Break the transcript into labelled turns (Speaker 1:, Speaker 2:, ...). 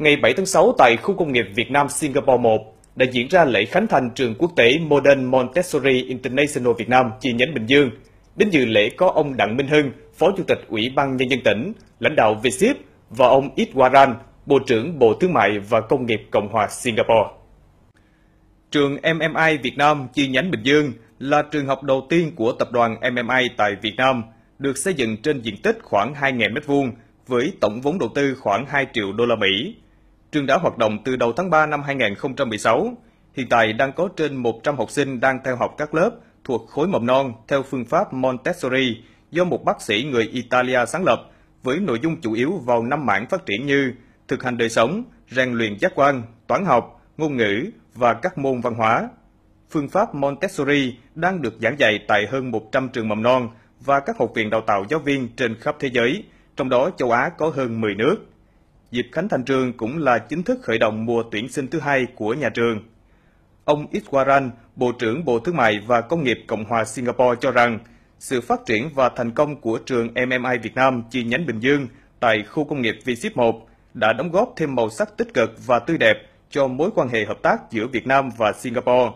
Speaker 1: ngày 7 tháng 6 tại khu công nghiệp Việt Nam Singapore 1 đã diễn ra lễ khánh thành trường quốc tế Modern Montessori International Việt Nam chi nhánh Bình Dương. Đến dự lễ có ông Đặng Minh Hưng, Phó Chủ tịch Ủy ban Nhân dân tỉnh, lãnh đạo VSIP và ông Iswaran, Bộ trưởng Bộ Thương mại và Công nghiệp Cộng hòa Singapore. Trường MMI Việt Nam chi nhánh Bình Dương là trường học đầu tiên của tập đoàn MMI tại Việt Nam, được xây dựng trên diện tích khoảng 2.000 m2 với tổng vốn đầu tư khoảng 2 triệu đô la Mỹ. Trường đã hoạt động từ đầu tháng 3 năm 2016. Hiện tại đang có trên 100 học sinh đang theo học các lớp thuộc khối mầm non theo phương pháp Montessori do một bác sĩ người Italia sáng lập, với nội dung chủ yếu vào năm mảng phát triển như thực hành đời sống, rèn luyện giác quan, toán học, ngôn ngữ và các môn văn hóa. Phương pháp Montessori đang được giảng dạy tại hơn 100 trường mầm non và các học viện đào tạo giáo viên trên khắp thế giới, trong đó châu Á có hơn 10 nước. Dịp khánh thành trường cũng là chính thức khởi động mùa tuyển sinh thứ hai của nhà trường. Ông Iswaran, Bộ trưởng Bộ Thương mại và Công nghiệp Cộng hòa Singapore cho rằng, sự phát triển và thành công của trường MMI Việt Nam chi nhánh Bình Dương tại khu công nghiệp v 1 đã đóng góp thêm màu sắc tích cực và tươi đẹp cho mối quan hệ hợp tác giữa Việt Nam và Singapore.